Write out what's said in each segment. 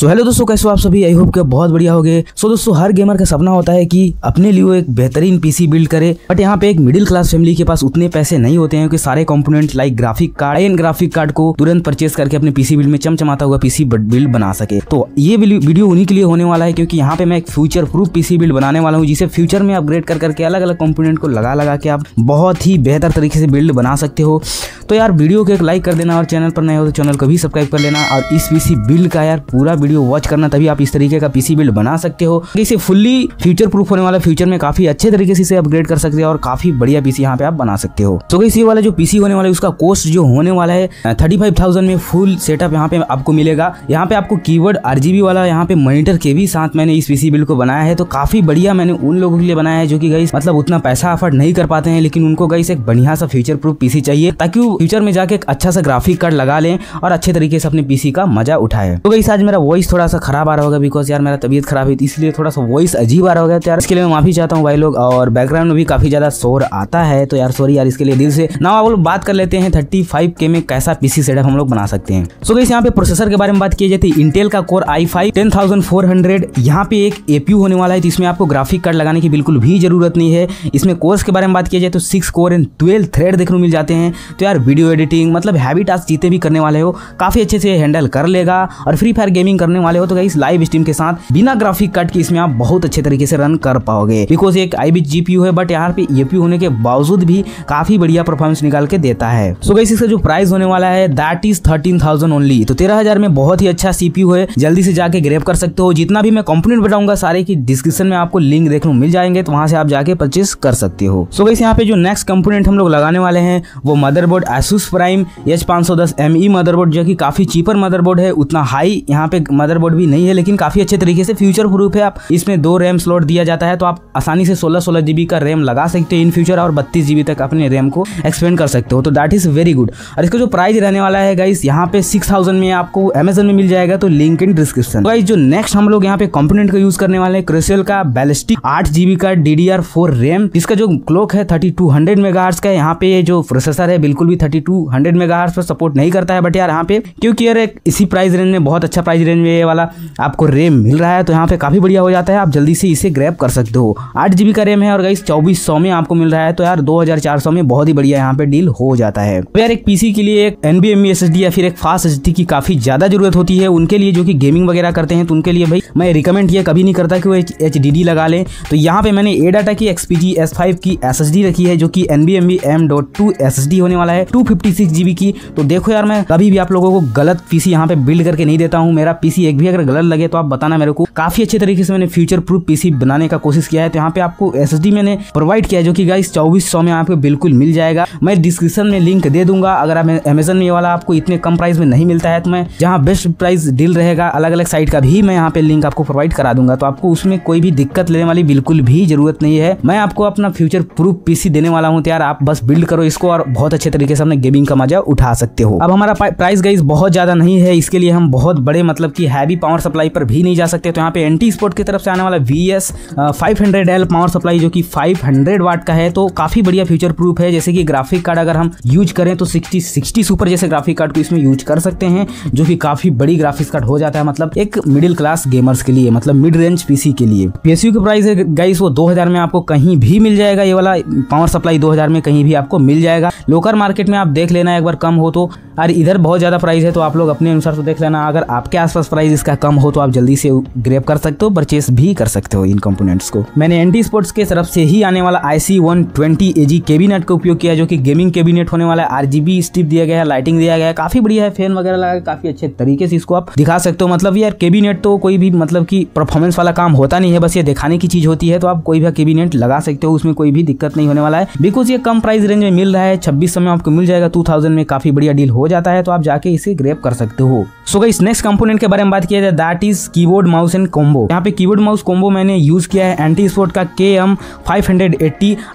So hello दोस्तों, कैसे हो आप सभी? आई होप के बहुत बढ़िया हो गए सो दोस्तों, हर गेमर का सपना होता है कि अपने लिए एक बेहतरीन पीसी बिल्ड करे। बट यहाँ पे एक मिडिल क्लास फैमिली के पास उतने पैसे नहीं होते हैं कि सारे component like graphic card and graphic card को तुरंत परचेज करके अपने पीसी बिल्ड में चमचमाता हुआ पीसी बिल्ड बना सके। तो ये वीडियो उन्हीं के लिए होने वाला है, क्योंकि यहाँ पे मैं एक फ्यूचर प्रूफ पीसी बिल्ड बनाने वाला हूँ, जिसे फ्यूचर में अपग्रेड कर करके अलग अलग कंपोनेंट को लगा लगा के आप बहुत ही बेहतर तरीके से बिल्ड बना सकते हो। तो यार, वीडियो को एक लाइक कर देना और चैनल पर नए हो तो चैनल को भी सब्सक्राइब कर लेना। और इस पीसी बिल्ड का यार पूरा वीडियो वॉच करना, तभी आप इस तरीके का पीसी बिल्ड बना सकते हो। इसे फुल्ली फ्यूचर प्रूफ होने वाला फ्यूचर में काफ़ी अच्छे तरीके से इसे अपग्रेड कर सकते हो और काफ़ी बढ़िया पीसी यहाँ पे आप बना सकते हो। तो इसी वाला जो पीसी होने वाला है, उसका कॉस्ट जो होने वाला है थर्टी फाइव थाउज़ेंड में फुल सेटअप यहाँ पे आपको मिलेगा। यहाँ पे आपको कीवर्ड आरजीबी वाला यहाँ पे मॉनिटर के भी साथ मैंने इस पीसी बिल्ड को बनाया है। तो काफ़ी बढ़िया मैंने उन लोगों के लिए बनाया है जो कि गई मतलब उतना पैसा अफोर्ड नहीं कर पाते हैं, लेकिन उनको गई एक बढ़िया सा फ्यूचर प्रूफ पीसी चाहिए, ताकि वो फ्यूचर में जाके अच्छा सा ग्राफिक कार्ड लगा लें और अच्छे तरीके से अपने पीसी का मज़ा उठाए। तो गई आज मेरा वॉइस थोड़ा सा खराब आ रहा होगा बिकॉज़ यार मेरा तबीयत खराब थी इसलिए थोड़ा सा वॉइस अजीब आ रहा होगा। तो यार इसके लिए मैं माफ़ी चाहता हूँ भाई लोग, और बैकग्राउंड में भी काफ़ी ज़्यादा शोर आता है तो यार सॉरी यार, इसके लिए दिल से। ना आप लोग बात कर लेते हैं थर्टी फाइव के में कैसा पीसी सेटअप हम लोग बना सकते हैं। सो गई यहाँ पे प्रोसेसर के बारे में बात की जाती है इंटेल का core i five ten thousand four hundred यहाँ पे एक एपीयू होने वाला है, जिसमें आपको ग्राफिक कार्ड लगाने की बिल्कुल भी ज़रूरत नहीं है। इसमें कोर्स के बारे में बात किया जाए तो six core and twelve thread देखने को मिल जाते हैं। तो यार वीडियो एडिटिंग मतलब हैवी टास्क जीते भी करने वाले हो, काफ़ी अच्छे से हैंडल कर लेगा, और फ्री फायर गेमिंग करने वाले हो तो इस लाइव स्ट्रीम के साथ बिना ग्राफिक कार्ड के इसमें आप बहुत अच्छे तरीके से रन कर पाओगे? बिकॉज़ एक आई बी जीपीयू है बट यहाँ पे एपीयू होने के बावजूद भी काफ़ी बढ़िया परफॉर्मेंस निकाल के देता है। सो गई इसका जो प्राइस होने वाला है that is thirteen thousand only तो तेरह हज़ार में बहुत ही अच्छा सीपीयू है। जल्दी से जाके ग्रेप कर सकते हो। जितना भी मैं कंपोनेंट बताऊँगा, सारे की डिस्क्रिप्शन में आपको लिंक देखने मिल जाएँगे तो वहाँ से आप जाके परचेस कर सकते हो। सो गई यहाँ पे जो नेक्स्ट कंपोनेंट हम लोग लगाने वाले हैं, वो मदरबोर्ड एसूस प्राइम एच पाँच सौ दस एम ई मदरबोर्ड जो कि काफ़ी चीपर मदरबोर्ड है, उतना हाई यहाँ पे मदरबोर्ड भी नहीं है, लेकिन काफ़ी अच्छे तरीके से फ्यूचर प्रूफ है। आप इसमें दो रैम स्लॉट दिया जाता है तो आप आसानी से सोलह सोलह जीबी का रैम लगा सकते हो इन फ्यूचर और बत्तीस जीबी तक अपने रैम को एक्सपेंड कर सकते हो। तो दैट इज़ वेरी गुड और इसका जो प्राइस रहने वाला है गाइस यहाँ पे सिक्स थाउज़ेंड में आपको अमेजन में मिल जाएगा तो लिंक इन डिस्क्रिप्शन गाइस जो नेक्स्ट हम लोग यहाँ पे कंपोनेंट का यूज़ करने वाले हैं का बैलिस्टिक आठ जीबी का D D R four RAM इसका जो क्लॉक है थर्टी टू हंड्रेड मेगा का यहाँ पे जो प्रोसेसर है, बिल्कुल भी थर्टी टू हंड्रेड मेगा पर सपोर्ट नहीं करता है। बट यार, यहाँ पे, क्योंकि यार इसी प्राइस रेंज में, बहुत अच्छा प्राइस रेंज में ये वाला आपको रैम मिल रहा है तो यहाँ पे काफ़ी बढ़िया हो जाता है। आप जल्दी से इसे ग्रैप कर सकते हो। आठ जीबी का रैम है और गाइस चौबीस में आपको मिल रहा है तो यार दो हज़ार चार सौ में बहुत ही बढ़िया यहाँ पे डील हो जाता है। तो यार एक पीसी के लिए एक एनबीएमई एस या फिर एक फास्ट एस की काफ़ी ज़्यादा ज़रूरत होती है, उनके लिए जो कि गेमिंग वगैरह करते हैं तो उनके लिए भाई मैं रिकमेंड ये कभी नहीं करता कि वो एच लगा लें। तो यहाँ पे मैंने ए डाटा की एक्सपीजी एस की एस रखी है, जो कि एनबीएमई एम डॉट टू एस होने वाला है टू फिफ्टी सिक्स जीबी की। तो देखो यार, मैं कभी भी आप लोगों को गलत पीसी यहाँ पे बिल्ड करके नहीं देता हूँ, मेरा पीसी एक भी अगर गलत लगे तो आप बताना मेरे को। काफ़ी अच्छे तरीके से मैंने फ्यूचर प्रूफ पीसी बनाने का कोशिश किया है। तो यहाँ पे आपको एसएसडी मैंने प्रोवाइड किया जो कि गाइस चौबीस में आपको बिल्कुल मिल जाएगा। मैं डिस्क्रिप्शन में लिंक दे दूँगा। अगर आप अमेजन में वाला आपको इतने कम प्राइस में नहीं मिलता है तो मैं जहाँ बेस्ट प्राइस डील रहेगा अलग अलग साइट का भी मैं यहाँ पे लिंक आपको प्रोवाइड करा दूँगा। तो आपको उसमें कोई भी दिक्कत लेने वाली बिल्कुल भी ज़रूरत नहीं है। मैं आपको अपना फ्यूचर प्रूफ पीसी देने वाला हूँ तो यार आप बस बिल्ड करो इसको और बहुत अच्छे तरीके से अपने गेमिंग का मज़ा उठा सकते हो। अब हमारा प्राइस गाइस बहुत ज़्यादा नहीं है, इसके लिए हम बहुत बड़े मतलब की हैवी पावर सप्लाई पर भी नहीं जा सकते। तो यहाँ पे एंटी स्पोर्ट की तरफ़ से आने वाला V S five power supply जो कि फाइव हंड्रेड वाट का है तो काफ़ी बढ़िया फ्यूचर प्रूफ है। जैसे कि ग्राफिक कार्ड अगर हम यूज़ करें तो सिक्सटी सिक्सटी सुपर जैसे ग्राफिक कार्ड को इसमें यूज़ कर सकते हैं, जो कि काफ़ी बड़ी ग्राफिक्स कार्ड हो जाता है मतलब एक मिडिल क्लास गेमर्स के लिए मतलब मिड रेंज पीसी के लिए। पीएसयू की प्राइस है गाइस वो 2000 में आपको कहीं भी मिल जाएगा। ये वाला पावर सप्लाई 2000 में कहीं भी आपको मिल जाएगा। लोकल मार्केट में आप देख लेना, एक बार कम हो तो। और इधर बहुत ज़्यादा प्राइस है तो आप लोग अपने अनुसार तो देख लेना। अगर आपके आसपास प्राइस इसका कम हो तो आप जल्दी से ग्रेप कर सकते हो परचेस भी कर सकते हो इन कंपोनेंट्स को। मैंने एंटी स्पोर्ट्स के तरफ़ से ही आने वाला I C one twenty AG cabinet का उपयोग किया, जो कि गेमिंग केबिनेट होने वाला है। आरजीबी स्टिप दिया गया है लाइटिंग दिया गया है, काफ़ी बढ़िया है फ़ैन वगैरह लगा काफ़ी अच्छे तरीके से इसको आप दिखा सकते हो। मतलब यार केबिनेट तो कोई भी मतलब की परफॉर्मेंस वाला काम होता नहीं है, बस ये दिखाने की चीज़ होती है तो आप कोई भी केबिनेट लगा सकते हो, उसमें कोई भी दिक्कत नहीं होने वाला है। बिकॉज़ ये कम प्राइस रेंज में मिल रहा है, छब्बीस में आपको मिल जाएगा टू में काफ़ी बढ़िया डील हो जाता है तो आप जाके इसे ग्रेप कर सकते हो। सो इस नेक्स्ट कंपोनेंट के बारे में बात किया जाए that is keyboard mouse and combo यहाँ पे कीबोर्ड माउस कॉम्बो मैंने यूज़ किया है एंटी स्पोर्ट का के एम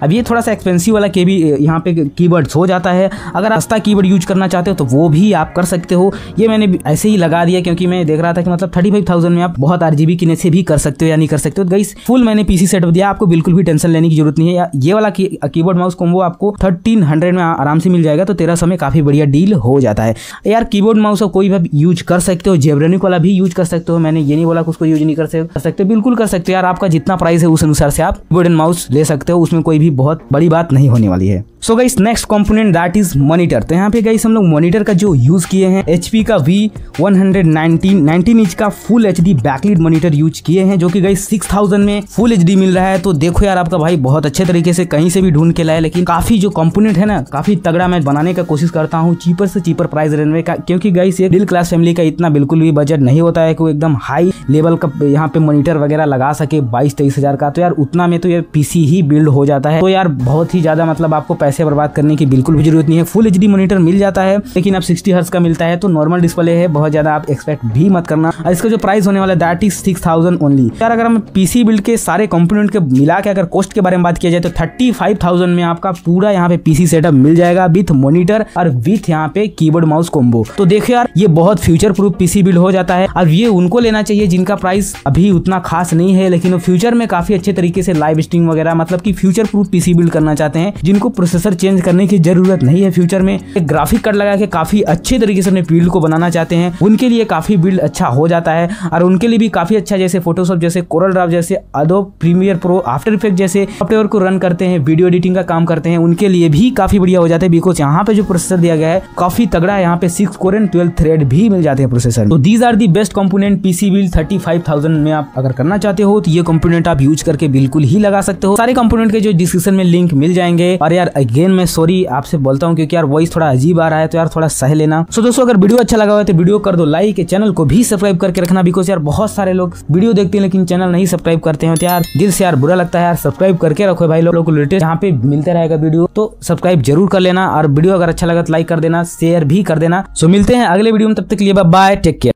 अब ये थोड़ा सा एक्सपेंसिव वाला के भी यहाँ पे कीबोर्ड हो जाता है। अगर सस्ता कीबोर्ड यूज़ करना चाहते हो तो वो भी आप कर सकते हो। ये मैंने ऐसे ही लगा दिया, क्योंकि मैं देख रहा था कि मतलब थर्टी फाइव थाउज़ेंड में आप बहुत आर जीबी किने से भी कर सकते हो या नहीं कर सकते हो। गई फुल मैंने पीसी सेटअप दिया, आपको बिल्कुल भी टेंशन लेने की ज़रूरत नहीं है। ये वाला कीबोर्ड माउस कॉम्बो आपको थर्टीन हंड्रेड में आराम से मिल जाएगा जाएगा तो तेरह सौ में काफ़ी बढ़िया डील हो जाता है। यार कीबोर्ड माउस कोई भी यूज़ कर सकते हो जेब्रेनिक वाला भी यूज़ कर सकते हो। मैंने ये नहीं बोला कि उसको यूज़ नहीं कर सकते, बिल्कुल कर सकते हो यार। आपका जितना प्राइस है उस अनुसार से आप कीबोर्ड एंड माउस ले सकते हो। उसमें कोई भी बहुत बड़ी बात नहीं होने वाली है। So guys next component that is monitor तो यहाँ पे गाइस हम लोग मॉनिटर का जो यूज़ किए हैं एचपी का वी 119 19 इंच का full H D backlit monitor use किए हैं, जो कि गाइस 6000 में फुल एच मिल रहा है। तो देखो यार, आपका भाई बहुत अच्छे तरीके से कहीं से भी ढूंढ के लाए लेकिन काफ़ी जो कंपोनेंट है ना, काफ़ी तगड़ा मैं बनाने का कोशिश करता हूँ। चीपर से चीपर प्राइस रेंज का, क्योंकि गाइस ये मिडिल क्लास फैमिली का इतना बिल्कुल भी बजट नहीं होता है कि वो एकदम हाई लेवल का यहाँ पे मॉनिटर वगैरह लगा सके बाईस, तेईस हज़ार का तो यार उतना में तो ये पीसी ही बिल्ड हो जाता है। तो यार बहुत ही ज़्यादा मतलब आपको पैसे बर्बाद करने की बिल्कुल भी ज़रूरत नहीं है। फुल एच मॉनिटर मिल जाता है, लेकिन अब सिक्सटी हर्स का मिलता है तो नॉर्मल डिस्प्ले है, बहुत ज़्यादा आप एक्सपेक्ट भी मत करना। और इसका जो प्राइस होने वाला है that is six thousand only यार अगर हम पीसी बिल्ड के सारे कंपोनेंट के मिला के अगर कॉस्ट के बारे में बात किया जाए तो थर्टी फाइव थाउज़ेंड में आपका पूरा यहाँ पे पीसी सेटअप मिल जाएगा विथ मोनिटर और विथ यहाँ पे कीबोर्ड माउस कॉम्बो तो देखो यार, ये बहुत फ्यूचर प्रूफ पीसी बिल्ड हो जाता है। और ये उनको लेना चाहिए, जिनका प्राइस अभी उतना खास नहीं है, लेकिन वो फ्यूचर में काफ़ी अच्छे तरीके से लाइव स्ट्रीम वगैरह मतलब की फ्यूचर प्रूफ पीसी बिल्ड करना चाहते हैं, जिनको प्रोसेसर चेंज करने की ज़रूरत नहीं है फ्यूचर में। एक ग्राफिक कार्ड लगा के काफ़ी अच्छे तरीके से अपने बिल्ड को बनाना चाहते हैं। उनके लिए काफ़ी बिल्ड अच्छा हो जाता है, और उनके लिए भी काफ़ी अच्छा जैसे फोटोशॉप जैसे कोरल ड्राफ जैसे Adobe Premiere Pro After Effect जैसे सॉफ्टवेयर को रन करते हैं वीडियो एडिटिंग का काम करते हैं, उनके लिए भी काफ़ी बढ़िया हो जाता है बिकॉज़ यहाँ पे जो प्रोसेसर दिया गया है, काफ़ी तगड़ा है, यहाँ पे six core and twelve thread भी मिल जाते हैं प्रोसेसर तो these are the best component PC build thirty five thousand में आप अगर करना चाहते हो तो ये कंपोनेंट आप यूज़ करके बिल्कुल ही लगा सकते हो। सारे कंपोनेंट के जो डिस्क्रिप्शन में लिंक मिल जाएँगे। और यार अगेन मैं सॉरी आपसे बोलता हूँ क्योंकि यार वॉइस थोड़ा अजीब आ रहा है तो यार थोड़ा सह लेना। सो दोस्तों, अगर वीडियो अच्छा लगा हुआ तो वीडियो कर दो लाइक चैनल को भी सब्सक्राइब करके रखना बिकॉज़ यार बहुत सारे लोग वीडियो देखते हैं लेकिन चैनल नहीं सब्सक्राइब करते हैं। तो यार, दिल से यार बुरा लगता है यार सब्सक्राइब करके रखो भाई लोग को लेटेस्ट यहाँ पे मिलते रहेगा वीडियो तो सब्सक्राइब ज़रूर कर लेना। और वीडियो अगर अच्छा लगा तो लाइक कर देना शेयर भी कर देना। सो मिलते हैं अगले वीडियो में, तब तक लिए बाय टेक केयर